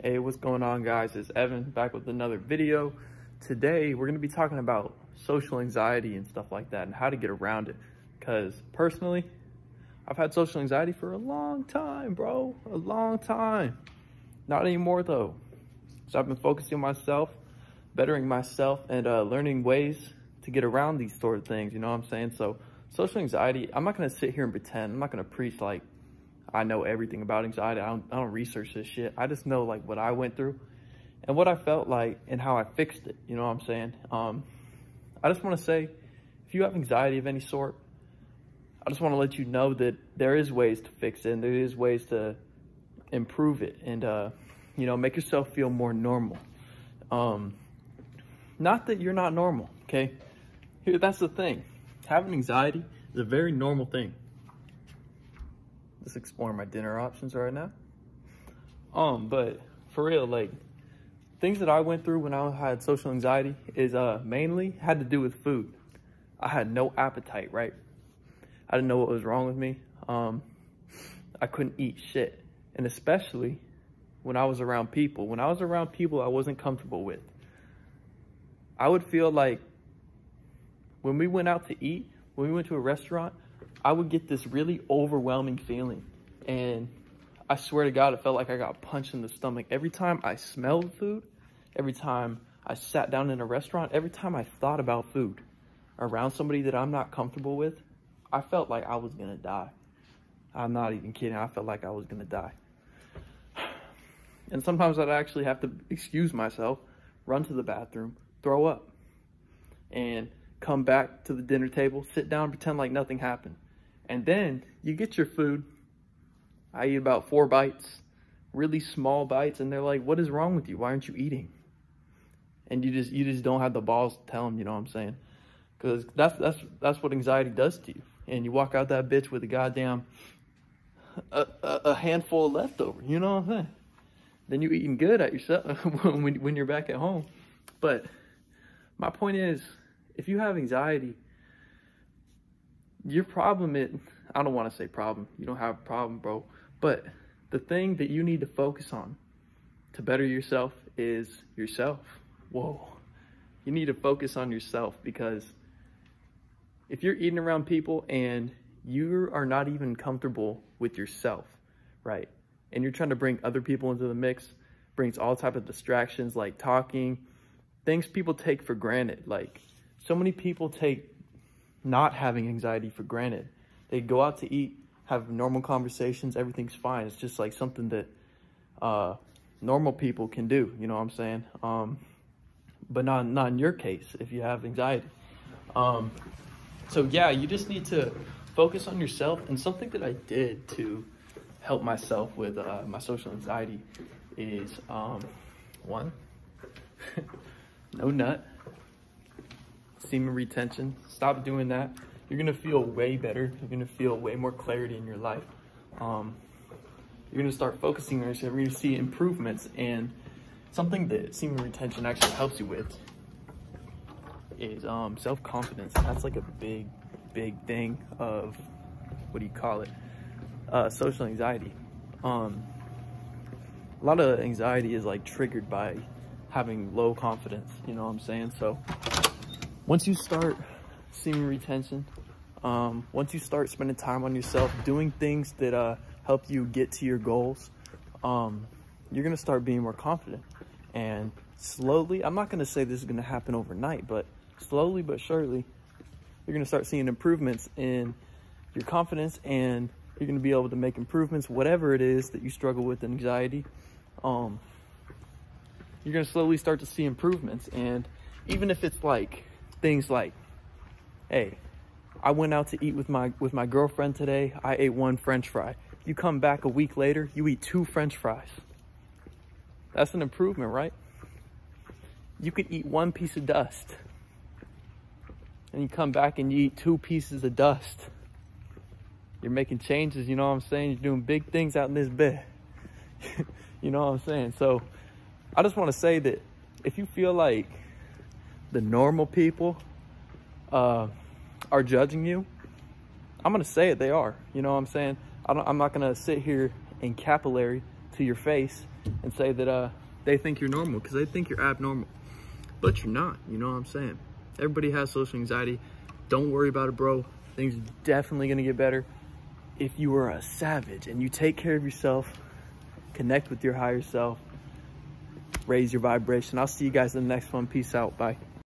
Hey, what's going on guys? It's Evan back with another video. Today, we're gonna be talking about social anxiety and stuff like that and how to get around it. Cause personally, I've had social anxiety for a long time, bro, a long time. Not anymore though. So I've been focusing on myself, bettering myself and uh, learning ways to get around these sort of things, you know what I'm saying? So social anxiety, I'm not gonna sit here and pretend, I'm not gonna preach like I know everything about anxiety. I don't, I don't research this shit. I just know like what I went through and what I felt like and how I fixed it. You know what I'm saying? Um, I just want to say, if you have anxiety of any sort, I just want to let you know that there is ways to fix it and there is ways to improve it and, uh, you know, make yourself feel more normal. Um, not that you're not normal, okay? Here, that's the thing. Having anxiety is a very normal thing just exploring my dinner options right now. Um, but for real, like things that I went through when I had social anxiety is uh mainly had to do with food. I had no appetite, right? I didn't know what was wrong with me. Um, I couldn't eat shit. And especially when I was around people, when I was around people I wasn't comfortable with, I would feel like when we went out to eat, when we went to a restaurant, I would get this really overwhelming feeling. And I swear to God, it felt like I got punched in the stomach. Every time I smelled food, every time I sat down in a restaurant, every time I thought about food around somebody that I'm not comfortable with, I felt like I was gonna die. I'm not even kidding. I felt like I was gonna die. And sometimes I'd actually have to excuse myself, run to the bathroom, throw up, and come back to the dinner table, sit down, pretend like nothing happened. And then you get your food. I eat about four bites, really small bites, and they're like, "What is wrong with you? Why aren't you eating?" And you just you just don't have the balls to tell them. You know what I'm saying? Because that's that's that's what anxiety does to you. And you walk out that bitch with a goddamn a, a, a handful of leftover. You know what I'm saying? Then you eating good at yourself when when you're back at home. But my point is, if you have anxiety your problem is, I don't want to say problem. You don't have a problem, bro. But the thing that you need to focus on to better yourself is yourself. Whoa. You need to focus on yourself because if you're eating around people and you are not even comfortable with yourself, right? And you're trying to bring other people into the mix, brings all type of distractions like talking, things people take for granted. Like so many people take not having anxiety for granted. They go out to eat, have normal conversations, everything's fine. It's just like something that uh, normal people can do, you know what I'm saying? Um, but not, not in your case if you have anxiety. Um, so yeah, you just need to focus on yourself. And something that I did to help myself with uh, my social anxiety is um, one, no nut semen retention. Stop doing that. You're gonna feel way better. You're gonna feel way more clarity in your life. Um, you're gonna start focusing on yourself. You're gonna see improvements. And something that semen retention actually helps you with is um, self-confidence. That's like a big, big thing of, what do you call it? Uh, social anxiety. Um, a lot of anxiety is like triggered by having low confidence, you know what I'm saying? So once you start semen retention, um, once you start spending time on yourself, doing things that uh, help you get to your goals, um, you're gonna start being more confident. And slowly, I'm not gonna say this is gonna happen overnight, but slowly but surely, you're gonna start seeing improvements in your confidence and you're gonna be able to make improvements, whatever it is that you struggle with anxiety. Um, you're gonna slowly start to see improvements. And even if it's like things like, hey, I went out to eat with my with my girlfriend today. I ate one french fry. You come back a week later, you eat two french fries. That's an improvement, right? You could eat one piece of dust. And you come back and you eat two pieces of dust. You're making changes, you know what I'm saying? You're doing big things out in this bed. you know what I'm saying? So I just want to say that if you feel like the normal people uh, are judging you, I'm gonna say it. They are. You know what I'm saying? I am not gonna sit here and capillary to your face and say that uh, they think you're normal because they think you're abnormal. But you're not, you know what I'm saying? Everybody has social anxiety. Don't worry about it, bro. Things are definitely gonna get better. If you are a savage and you take care of yourself, connect with your higher self, raise your vibration. I'll see you guys in the next one. Peace out. Bye.